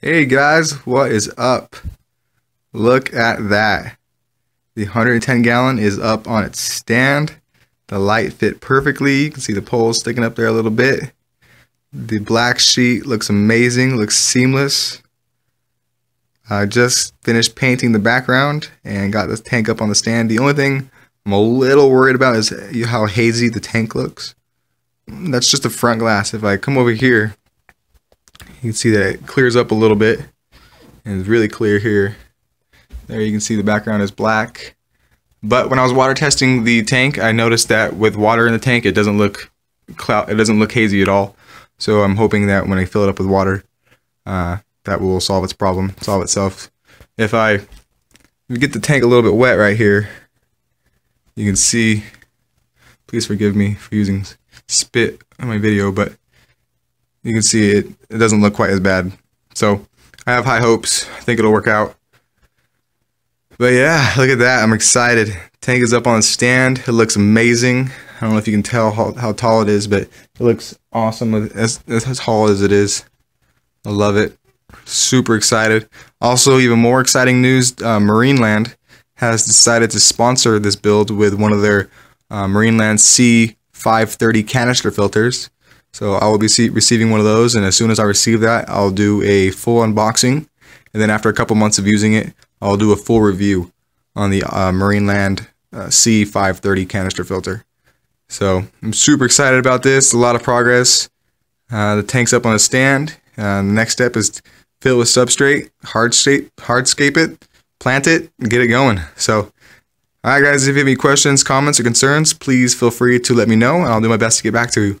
Hey guys, what is up? Look at that. The 110 gallon is up on its stand. The light fit perfectly. You can see the poles sticking up there a little bit. The black sheet looks amazing, looks seamless. I just finished painting the background and got this tank up on the stand. The only thing I'm a little worried about is how hazy the tank looks. That's just the front glass. If I come over here, you can see that it clears up a little bit and it's really clear here. There you can see the background is black. But when I was water testing the tank, I noticed that with water in the tank, it doesn't look cloud, it doesn't look hazy at all. So I'm hoping that when I fill it up with water, uh, that will solve its problem, solve itself. If I get the tank a little bit wet right here, you can see, please forgive me for using spit on my video, but you can see it, it doesn't look quite as bad. So I have high hopes. I think it'll work out. But yeah, look at that. I'm excited. Tank is up on the stand. It looks amazing. I don't know if you can tell how, how tall it is, but it looks awesome as, as tall as it is. I love it. Super excited. Also, even more exciting news uh, Marineland has decided to sponsor this build with one of their uh, Marineland C530 canister filters. So I will be receiving one of those, and as soon as I receive that, I'll do a full unboxing. And then after a couple months of using it, I'll do a full review on the uh, Marineland uh, C530 canister filter. So I'm super excited about this. A lot of progress. Uh, the tank's up on a stand. Uh, the next step is fill with substrate, hardscape, hardscape it, plant it, and get it going. So, all right, guys. If you have any questions, comments, or concerns, please feel free to let me know, and I'll do my best to get back to you.